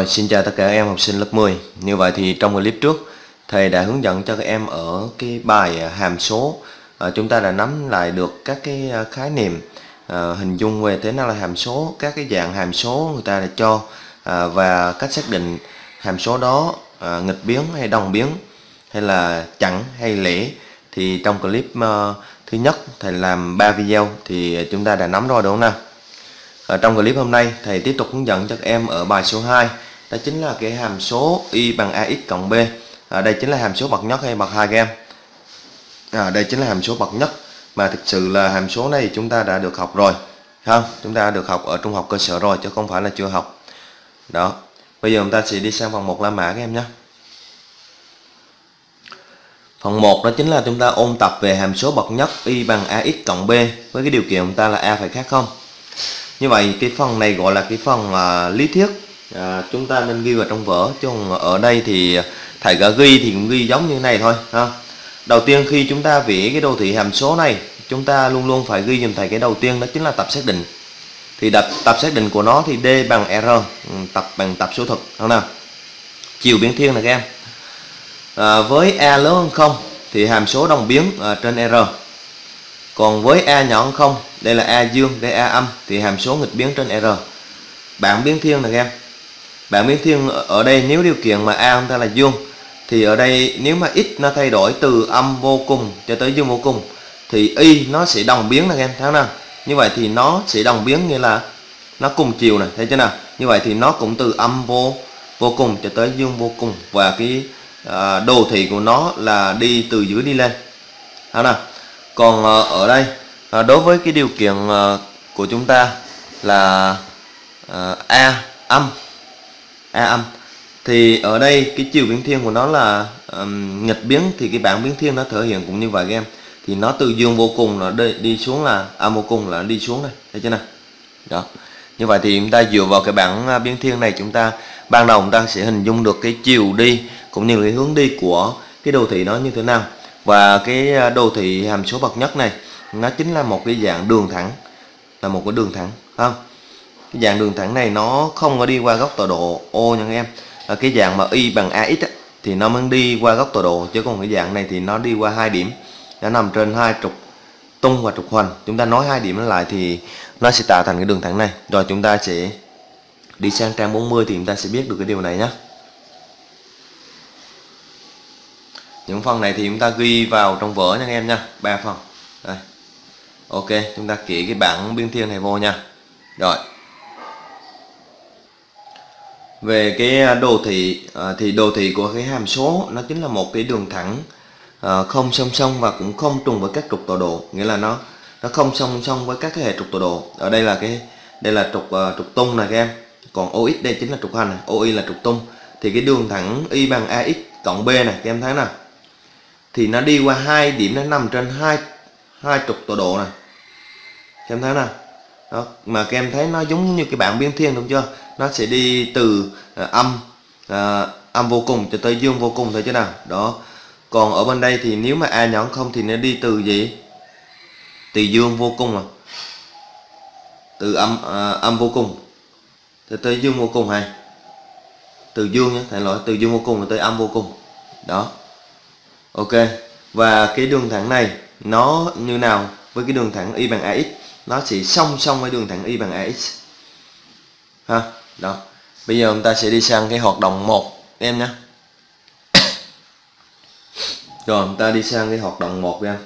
Rồi, xin chào tất cả các em học sinh lớp 10 Như vậy thì trong clip trước Thầy đã hướng dẫn cho các em ở cái bài à, hàm số. À, Chúng ta đã nắm lại được các cái à, khái niệm à, Hình dung về thế nào là hàm số Các cái dạng hàm số người ta đã cho à, Và cách xác định hàm số đó à, nghịch biến hay đồng biến Hay là chẵn hay lẻ. Thì trong clip à, thứ nhất thầy làm 3 video Thì chúng ta đã nắm rồi đúng không nào? Ở trong clip hôm nay thầy tiếp tục hướng dẫn cho các em ở bài số 2 đó chính là cái hàm số y bằng ax cộng b. À, đây chính là hàm số bậc nhất hay bậc hai các em? À, đây chính là hàm số bậc nhất mà thực sự là hàm số này chúng ta đã được học rồi không chúng ta đã được học ở trung học cơ sở rồi chứ không phải là chưa học. Đó bây giờ chúng ta sẽ đi sang phần 1 la mã các em nhé. Phần 1 đó chính là chúng ta ôn tập về hàm số bậc nhất y bằng ax cộng b với cái điều kiện chúng ta là a phải khác không? Như vậy cái phần này gọi là cái phần uh, lý thuyết à, chúng ta nên ghi vào trong vở chứ ở đây thì thầy đã ghi thì cũng ghi giống như này thôi ha. Đầu tiên khi chúng ta vẽ cái đồ thị hàm số này chúng ta luôn luôn phải ghi dùm thầy cái đầu tiên đó chính là tập xác định. Thì tập tập xác định của nó thì d bằng r ừ, tập bằng tập số thực không nào? Chiều biến thiên này các em. À, với a lớn hơn không thì hàm số đồng biến à, trên r. Còn với a nhỏ hơn không đây là a dương đây a âm thì hàm số nghịch biến trên r. Bảng biến thiên này các em bảng biến thiên ở đây nếu điều kiện mà a chúng ta là dương thì ở đây nếu mà x nó thay đổi từ âm vô cùng cho tới dương vô cùng thì y nó sẽ đồng biến này em thấy không như vậy thì nó sẽ đồng biến nghĩa là nó cùng chiều này thấy chưa nào? Như vậy thì nó cũng từ âm vô vô cùng cho tới dương vô cùng và cái à, đồ thị của nó là đi từ dưới đi lên thấy nào? Còn à, ở đây à, đối với cái điều kiện à, của chúng ta là à, a âm a âm thì ở đây cái chiều biến thiên của nó là um, nghịch biến thì cái bảng biến thiên nó thể hiện cũng như vậy các em. Thì nó từ dương vô cùng là đi, đi xuống là âm vô cùng là đi xuống đây thấy chưa nào? Đó như vậy thì chúng ta dựa vào cái bảng à, biến thiên này chúng ta ban đầu chúng ta sẽ hình dung được cái chiều đi cũng như cái hướng đi của cái đồ thị nó như thế nào. Và cái đồ thị hàm số bậc nhất này nó chính là một cái dạng đường thẳng là một cái đường thẳng không? Cái dạng đường thẳng này nó không có đi qua góc tọa độ O nha các em. À, cái dạng mà y bằng ax á, thì nó mới đi qua góc tọa độ chứ còn cái dạng này thì nó đi qua hai điểm. Nó nằm trên hai trục tung và trục hoành. Chúng ta nói hai điểm lại thì nó sẽ tạo thành cái đường thẳng này. Rồi chúng ta sẽ đi sang trang 40 thì chúng ta sẽ biết được cái điều này nhé những phần này thì chúng ta ghi vào trong vở nha các em nha ba phần. Đây. Ok chúng ta kỹ cái bảng biên thiên này vô nha. Rồi về cái à, đồ thị à, thì đồ thị của cái hàm số, nó chính là một cái đường thẳng à, không song song và cũng không trùng với các trục tọa độ. Nghĩa là nó nó không song song với các cái hệ trục tọa độ. Ở đây là cái, đây là trục trục tung này các em. Còn OX đây chính là trục hành này OY là trục tung. Thì cái đường thẳng y bằng AX cộng B này các em thấy nào thì nó đi qua hai điểm nó nằm trên hai hai trục tọa độ này em thấy nào đó. mà các em thấy nó giống như cái bảng biến thiên đúng chưa? Nó sẽ đi từ uh, âm uh, âm vô cùng cho tới dương vô cùng thấy chưa nào. Đó. Còn ở bên đây thì nếu mà a nhỏ không thì nó đi từ gì? Từ dương vô cùng à? Từ âm uh, âm vô cùng. Cho tới dương vô cùng hay? Từ dương nhé thầy lỗi từ dương vô cùng tới âm vô cùng. Đó. Ok. Và cái đường thẳng này nó như nào với cái đường thẳng y bằng ax nó sẽ song song với đường thẳng y bằng ax ha, đó. Bây giờ chúng ta sẽ đi sang cái hoạt động 1 em nhé. Rồi, chúng ta đi sang cái hoạt động 1 em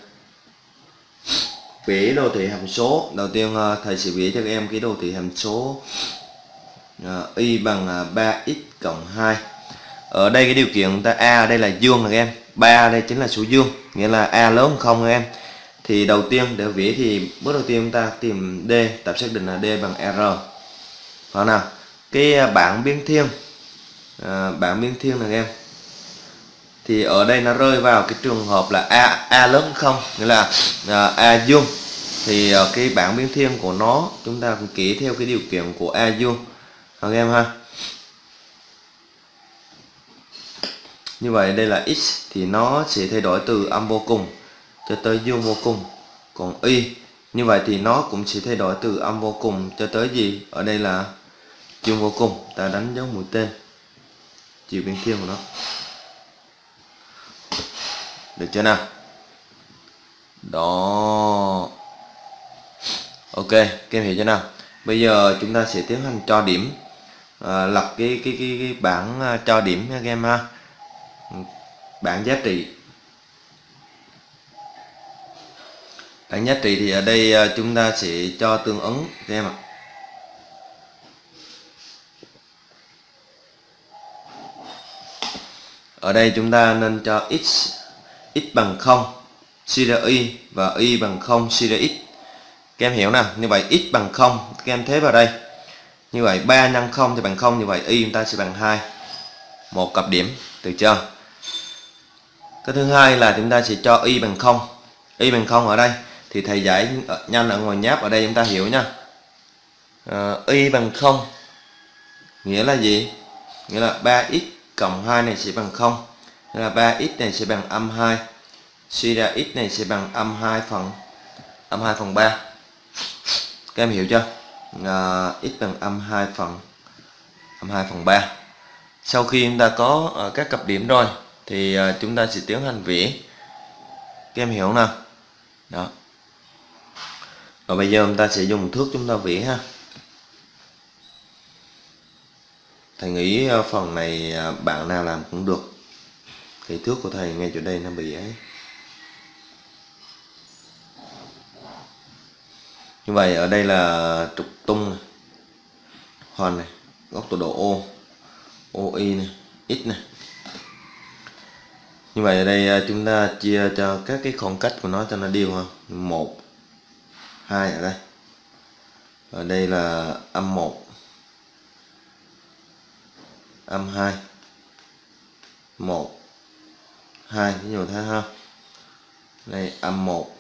vẽ đồ thị hàm số. Đầu tiên à, thầy sẽ vẽ cho các em cái đồ thị hàm số à, y bằng à, 3x cộng 2 ở đây cái điều kiện chúng ta, a đây là dương này em. 3 đây chính là số dương, nghĩa là a lớn hơn không em thì đầu tiên để vẽ thì bước đầu tiên chúng ta tìm d tập xác định là d bằng r. Phải nào? Cái à, bảng biến thiên à, bảng biến thiên này em thì ở đây nó rơi vào cái trường hợp là a a lớn không? Nghĩa là à, a dương thì à, cái bảng biến thiên của nó chúng ta cũng kỹ theo cái điều kiện của a dương anh em ha? Như vậy đây là x thì nó sẽ thay đổi từ âm vô cùng cho tới dương vô cùng. Còn y như vậy thì nó cũng sẽ thay đổi từ âm vô cùng cho tới gì? Ở đây là dương vô cùng ta đánh dấu mũi tên. Chiều bên kia của nó. Được chưa nào? Đó. Ok các em hiểu chưa nào? Bây giờ chúng ta sẽ tiến hành cho điểm. À, lập cái cái cái, cái bảng à, cho điểm nha các em ha. Bảng giá trị. Bảng giá trị thì ở đây à, chúng ta sẽ cho tương ứng, các em ạ. Ở đây chúng ta nên cho x x bằng 0 suy ra y và y bằng 0 suy ra x. Các em hiểu nè, như vậy x bằng 0 các em thế vào đây. Như vậy 3 nhân 0 thì bằng 0 như vậy y chúng ta sẽ bằng 2 một cặp điểm, được chưa? Cái thứ hai là chúng ta sẽ cho y bằng 0 y bằng 0 ở đây thì thầy giải nhanh ở ngoài nháp ở đây chúng ta hiểu nha. À, y bằng 0 nghĩa là gì? Nghĩa là 3x cộng 2 này sẽ bằng 0 nghĩa là 3x này sẽ bằng âm 2 suy ra x này sẽ bằng âm 2 phần âm 2 phần 3 các em hiểu chưa? À, x bằng âm 2 phần âm 2 phần 3 sau khi chúng ta có uh, các cặp điểm rồi thì uh, chúng ta sẽ tiến hành vẽ các em hiểu không nào? Đó rồi bây giờ chúng ta sẽ dùng thước chúng ta vẽ ha. Thầy nghĩ ờ, phần này ờ, bạn nào làm cũng được. Cái thước của thầy ngay chỗ đây nó bị ấy. Như vậy ở đây là trục tung này, hoàn này, góc tọa độ O OI này, X này. Như vậy ở đây ờ, chúng ta chia cho các cái khoảng cách của nó cho nó đều ha. Một hai ở đây. Ở đây là âm 1 âm 2 1 2 ví dụ thế ha. Đây, âm 1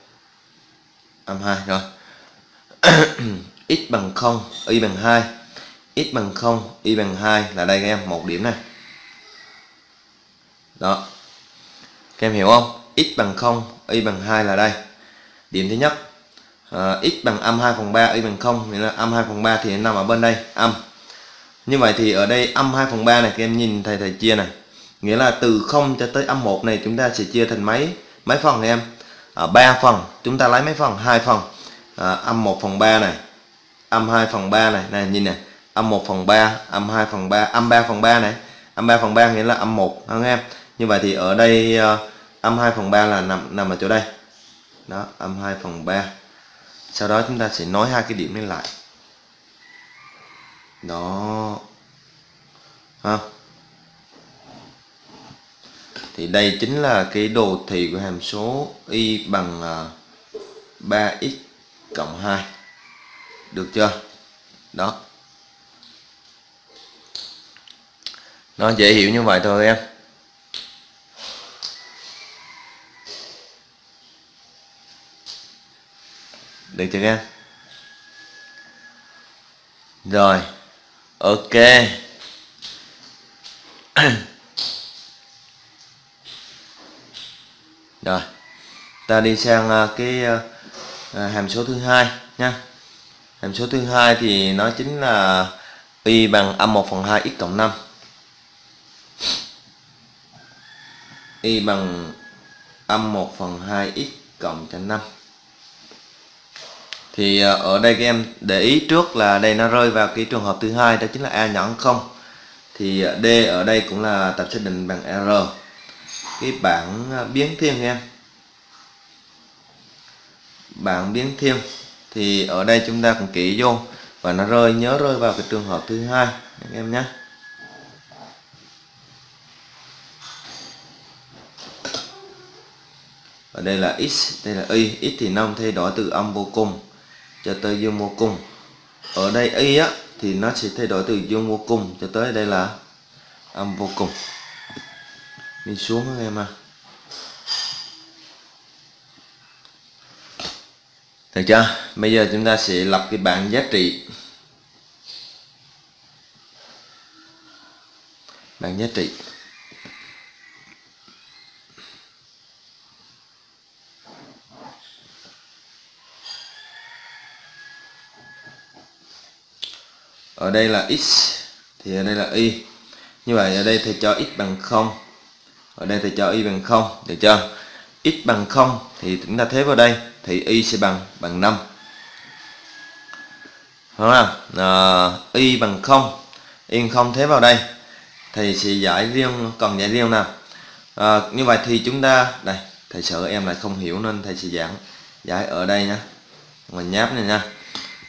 âm 2 rồi. X bằng 0 y bằng 2 x bằng 0 y bằng 2 là đây các em, một điểm này. Đó. Các em hiểu không? X bằng 0 y bằng 2 là đây. Điểm thứ nhất uh, x bằng âm 2 phần 3 y bằng 0 nghĩa là âm 2 phần 3 thì nó nằm ở bên đây âm. Như vậy thì ở đây âm 2 phần 3 này các em nhìn thầy thầy chia này. Nghĩa là từ 0 cho tới âm 1 này chúng ta sẽ chia thành mấy mấy phần em? Ờ, à, 3 phần chúng ta lấy mấy phần? Hai phần. À, âm 1 phần 3 này âm 2 phần 3 này này nhìn này. Âm 1 phần 3 âm 2 phần 3 âm 3 phần 3 này. Âm 3 phần 3 nghĩa là âm 1 không em? Như vậy thì ở đây uh, âm 2 phần 3 là nằm nằm ở chỗ đây. Đó âm 2 phần 3 sau đó chúng ta sẽ nói hai cái điểm này lại. Đó. Ha. Thì đây chính là cái đồ thị của hàm số y bằng à, 3x cộng 2 được chưa? Đó. Nó dễ hiểu như vậy thôi em. Được chưa em rồi, ok. Rồi, ta đi sang à, cái à, à, hàm số thứ hai nha. Hàm số thứ hai thì nó chính là y bằng âm 1 phần 2 x cộng 5 y bằng âm 1 phần 2 x cộng cho 5 thì à, ở đây các em để ý trước là đây nó rơi vào cái trường hợp thứ hai, đó chính là a nhỏ hơn không. Thì à, d ở đây cũng là tập xác định bằng r. Cái bảng à, biến thiên em. Bảng biến thiên. Thì ở đây chúng ta cũng kỹ vô và nó rơi, nhớ rơi vào cái trường hợp thứ hai, anh em nhé. Ở đây là x, đây là y. X thì năm thay đổi từ âm vô cùng cho tới dương vô cùng. Ở đây y á, thì nó sẽ thay đổi từ dương vô cùng cho tới đây là âm vô cùng. Đi xuống các em à được chưa? Bây giờ chúng ta sẽ lập cái bảng giá trị. Bảng giá trị. Ở đây là x thì ở đây là y. Như vậy ở đây thầy cho x bằng 0 ở đây thầy cho y bằng 0 được chưa? X bằng 0 thì chúng ta thế vào đây thì y sẽ bằng bằng 5 đúng không? À, y bằng 0 y không thế vào đây thì sẽ giải riêng còn giải riêng nào? À, như vậy thì chúng ta đây thầy sợ em lại không hiểu nên thầy sẽ giảng giải ở đây nhá. Mình nháp này nha.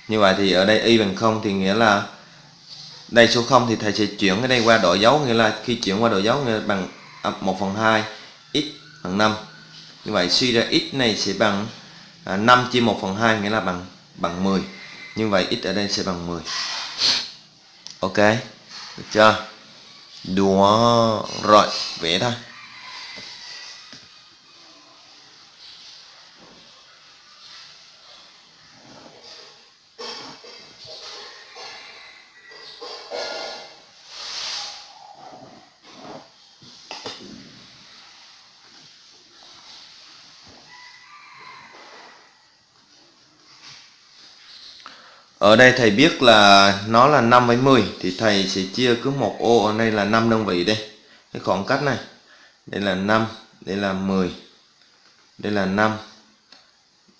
Như vậy thì ở đây y bằng 0 thì nghĩa là đây số 0 thì thầy sẽ chuyển cái đây qua đổi dấu, nghĩa là khi chuyển qua đổi dấu, nghĩa bằng à, 1 phần 2 x bằng 5 như vậy, suy ra x này sẽ bằng à, 5 chia 1 phần 2 nghĩa là bằng bằng 10 như vậy, x ở đây sẽ bằng 10 ok, được chưa? Đùa rồi, vẽ thôi. Ở đây thầy biết là nó là 5 với 10 thì thầy sẽ chia cứ một ô ở đây là 5 đơn vị đây. Cái khoảng cách này, đây là 5 đây là 10 đây là 5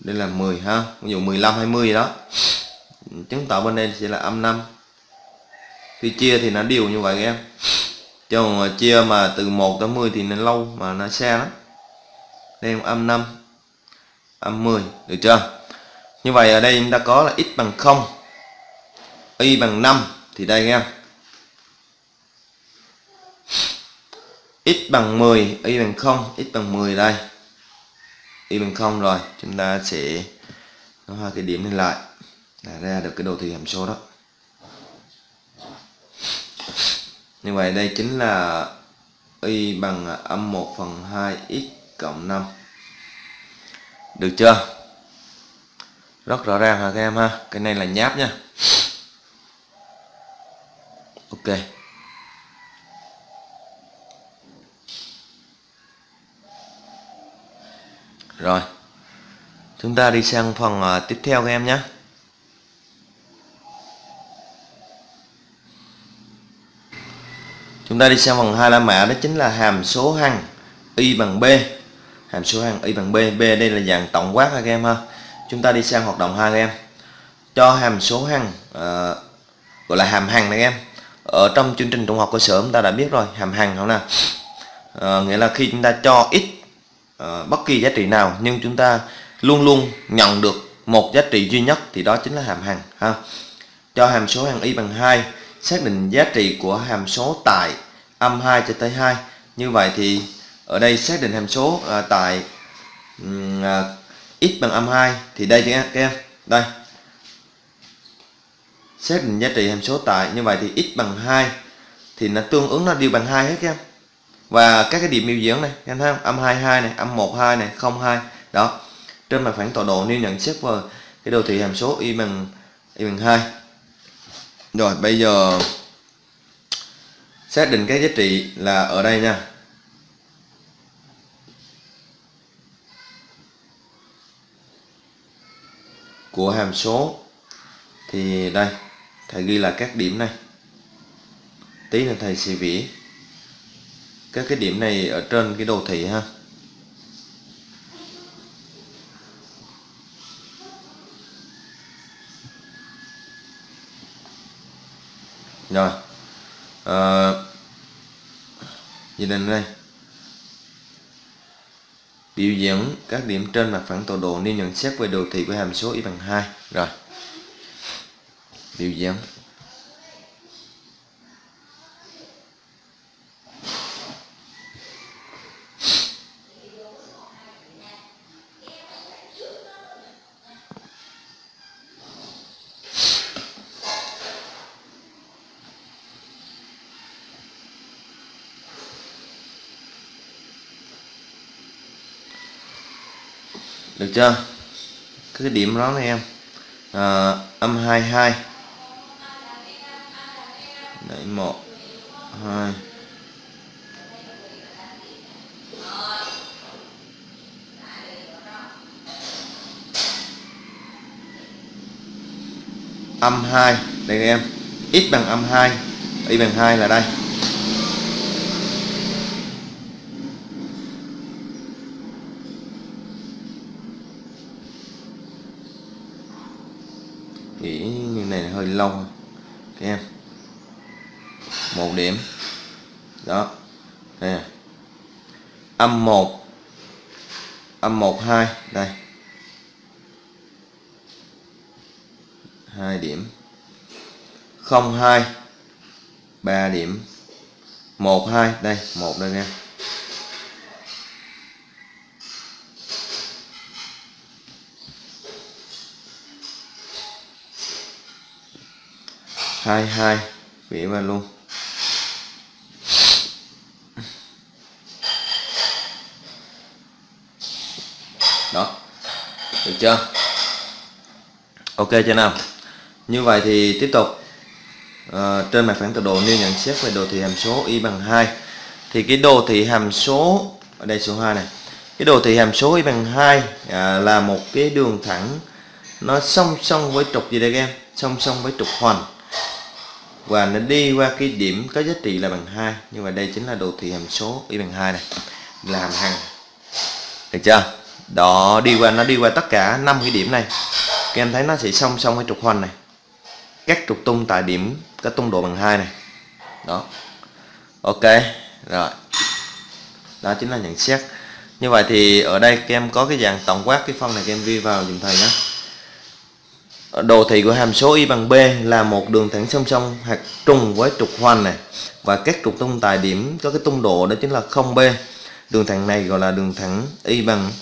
đây là 10 ha. Ví dụ 15 20 đó. Chứng tỏ bên đây sẽ là âm 5 khi chia thì nó đều như vậy em. Chứ mà chia mà từ 1 tới 10 thì nó lâu mà nó xa lắm. Đây âm 5 âm 10 được chưa? Như vậy ở đây chúng ta có là x bằng 0 y bằng 5 thì đây nghe x bằng 10 y bằng 0 x bằng 10 đây. Y bằng 0 rồi. Chúng ta sẽ nó hai cái điểm lên lại. Là ra được cái đồ thị hàm số đó. Như vậy đây chính là y bằng âm 1 phần 2 x cộng 5 được chưa? Rất rõ ràng hả các em ha? Cái này là nháp nha. Ok. Rồi. Chúng ta đi sang phần uh, tiếp theo các em nhé. Chúng ta đi sang phần hai la mã đó chính là hàm số hằng y bằng b. Hàm số hằng y bằng b. B đây là dạng tổng quát ha các em ha? Chúng ta đi sang hoạt động hai em. Cho hàm số hằng uh, ờ, gọi là hàm hằng này em. Ở trong chương trình trung học cơ sở chúng ta đã biết rồi hàm hằng không nào? Uh, nghĩa là khi chúng ta cho x uh, ờ, bất kỳ giá trị nào nhưng chúng ta luôn luôn nhận được một giá trị duy nhất thì đó chính là hàm hằng ha. Cho hàm số hằng y bằng 2 xác định giá trị của hàm số tại âm 2 cho tới 2 như vậy thì ở đây xác định hàm số uh, tại uh, x bằng âm 2 thì đây các em. Đây. Xác định giá trị hàm số tại. Như vậy thì x bằng 2 thì nó tương ứng, nó đều bằng 2 hết, các em. Và các cái điểm biểu diễn này, các em thấy không? Âm 22 này, âm 12 này 02 đó. Trên mặt phẳng tọa độ nên nhận xét vào cái đồ thị hàm số y bằng y bằng 2 rồi, bây giờ xác định cái giá trị là ở đây nha. Của hàm số. Thì đây thầy ghi là các điểm này. Tí nữa thầy sẽ vẽ các cái điểm này ở trên cái đồ thị ha. Rồi ờ, à, gì đây biểu diễn các điểm trên mặt phẳng tọa độ nên nhận xét về đồ thị của hàm số y bằng 2 rồi. Biểu diễn. Được chưa? Cái điểm đó này em. À, âm 22 đấy một hai. Âm 2 đây em. X bằng âm 2 y bằng 2 là đây chỉ như lông các em. Một điểm. Đó. Nè. Âm 1 âm 1 2 đây. Hai điểm. 02 3 điểm. 12 đây, một đây nha hai hai. Vẽ vào luôn. Đó. Được chưa? Ok chưa nào? Như vậy thì tiếp tục. À, trên mặt phẳng tọa độ như nhận xét về đồ thị hàm số y bằng 2 thì cái đồ thị hàm số ở đây số 2 này. Cái đồ thị hàm số y bằng 2 à, là một cái đường thẳng. Nó song song với trục gì đây các em? Song song với trục hoành và nó đi qua cái điểm có giá trị là bằng 2 nhưng mà đây chính là đồ thị hàm số y bằng 2 này. Là hàm hằng được chưa? Đó, đi qua, nó đi qua tất cả năm cái điểm này. Các em thấy nó sẽ song song với trục hoành này. Các trục tung tại điểm có tung độ bằng 2 này. Đó. Ok. Rồi. Đó chính là nhận xét. Như vậy thì ở đây các em có cái dạng tổng quát cái phân này các em ghi vào dùm thầy nhé đồ thị của hàm số y bằng b là một đường thẳng song song hoặc trùng với trục hoành này. Và các trục tung tại điểm có cái tung độ đó chính là 0b đường thẳng này gọi là đường thẳng y bằng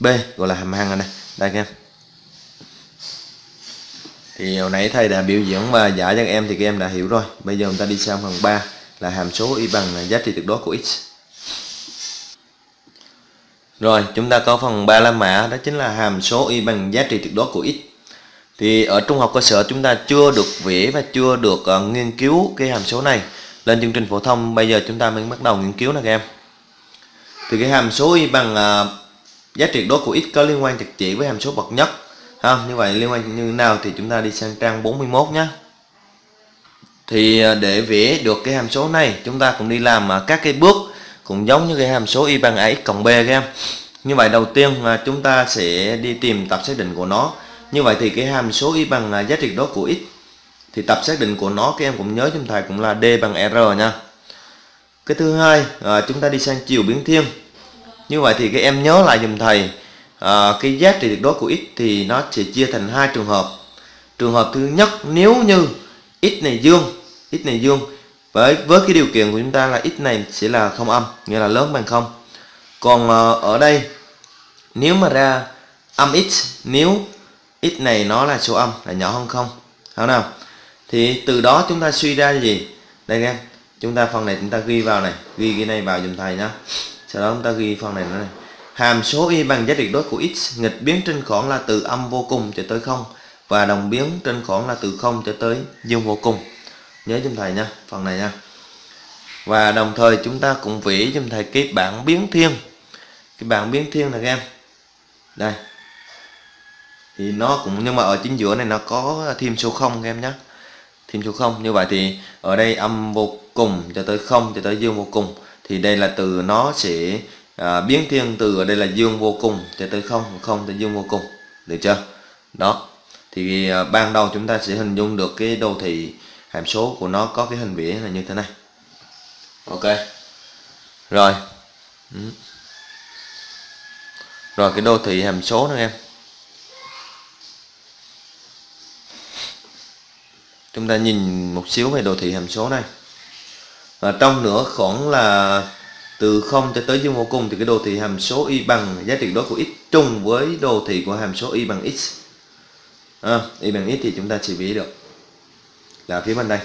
b, gọi là hàm hằng này đây. Các em. Thì hồi nãy thầy đã biểu diễn và giải cho các em thì các em đã hiểu rồi. Bây giờ chúng ta đi sang phần 3 là hàm số y bằng giá trị tuyệt đối của x. Rồi, chúng ta có phần 3 la mã, đó chính là hàm số y bằng giá trị tuyệt đối của x thì ở trung học cơ sở chúng ta chưa được vẽ và chưa được uh, nghiên cứu cái hàm số này. Lên chương trình phổ thông bây giờ chúng ta mới bắt đầu nghiên cứu nè các em. Thì cái hàm số y bằng uh, giá trị đối của x có liên quan chặt chẽ với hàm số bậc nhất. Ha như vậy liên quan như nào thì chúng ta đi sang trang 41 nhé thì uh, để vẽ được cái hàm số này chúng ta cũng đi làm uh, các cái bước cũng giống như cái hàm số y bằng ax cộng b các em. Như vậy đầu tiên là chúng ta sẽ đi tìm tập xác định của nó như vậy thì cái hàm số y bằng là giá trị đó của x thì tập xác định của nó các em cũng nhớ chúng thầy cũng là d bằng r nha. Cái thứ hai à, chúng ta đi sang chiều biến thiên. Như vậy thì các em nhớ lại dùm thầy à, cái giá trị tuyệt đối của x thì nó sẽ chia thành hai trường hợp. Trường hợp thứ nhất nếu như x này dương x này dương với với cái điều kiện của chúng ta là x này sẽ là không âm nghĩa là lớn bằng không. Còn à, ở đây nếu mà ra âm x nếu x này nó là số âm, là nhỏ hơn không? Không nào? Thì từ đó chúng ta suy ra gì? Đây em, chúng ta phần này chúng ta ghi vào này, ghi cái này vào dùm thầy nhá. Sau đó chúng ta ghi phần này nữa này. Hàm số y bằng giá trị đối của x, nghịch biến trên khoảng là từ âm vô cùng cho tới không, và đồng biến trên khoảng là từ không cho tới dương vô cùng. Nhớ dùm thầy nha phần này nha và đồng thời chúng ta cũng vẽ dùm thầy cái bảng biến thiên. Cái bảng biến thiên này các em. Đây thì nó cũng nhưng mà ở chính giữa này nó có thêm số 0 các em nhé thêm số 0 như vậy thì ở đây âm vô cùng cho tới không cho tới dương vô cùng. Thì đây là từ nó sẽ à, biến thiên từ ở đây là dương vô cùng cho tới không không tới dương vô cùng. Được chưa? Đó. Thì à, ban đầu chúng ta sẽ hình dung được cái đồ thị hàm số của nó có cái hình vẽ là như thế này. Ok. Rồi. Ừ. rồi cái đồ thị hàm số nữa em. Chúng ta nhìn một xíu về đồ thị hàm số này. Và trong nửa khoảng là từ 0 cho tới dương vô cùng thì cái đồ thị hàm số y bằng giá trị đối của x trùng với đồ thị của hàm số y bằng x. À, y bằng x thì chúng ta chỉ biết được là phía bên đây.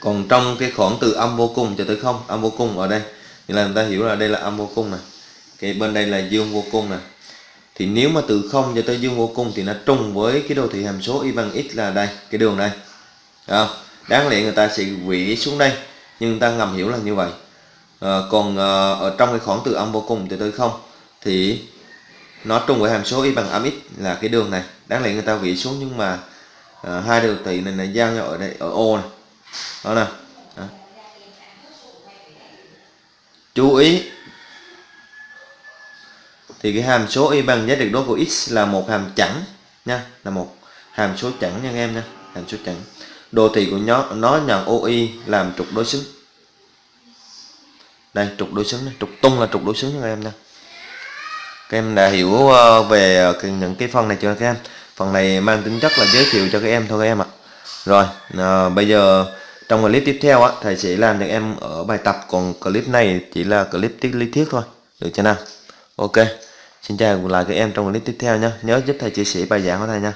Còn trong cái khoảng từ âm vô cùng cho tới không âm vô cùng ở đây. Thì là chúng ta hiểu là đây là âm vô cùng này. Cái bên đây là dương vô cùng này thì nếu mà từ 0 cho tới dương vô cùng thì nó trùng với cái đồ thị hàm số y bằng x là đây cái đường đây không? đáng lẽ người ta sẽ quỷ xuống đây nhưng ta ngầm hiểu là như vậy. À, còn à, ở trong cái khoảng từ âm vô cùng cho tới không thì nó trùng với hàm số y bằng âm x là cái đường này. Đáng lẽ người ta vĩ xuống nhưng mà à, hai đồ thị này là giao nhau ở đây ở ô này. Đó nè. Chú ý thì cái hàm số y bằng giá tuyệt đối của x là một hàm chẵn nha là một hàm số chẵn nha anh em nha hàm số chẵn. Đồ thị của nó nó nhận OI làm trục đối xứng. Đây trục đối xứng này. trục tung là trục đối xứng nha các em nha. Các em đã hiểu ờ, về ờ, những cái phần này chưa các em? Phần này mang tính chất là giới thiệu cho các em thôi các em ạ. Rồi à, bây giờ trong clip tiếp theo á thầy sẽ làm cho em ở bài tập. Còn clip này chỉ là clip tiết lý thuyết thôi được chưa nào? Ok xin chào lại các em trong clip tiếp theo nhé. Nhớ giúp thầy chia sẻ bài giảng của thầy nha.